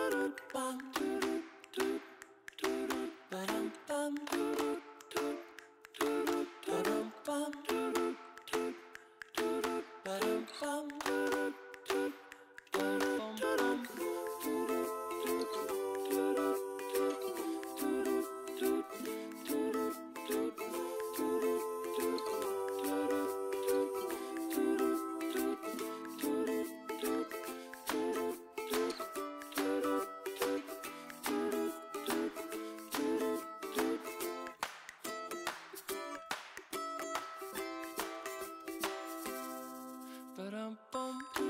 Ba-dum-bum, Ba-dum-bum. pam.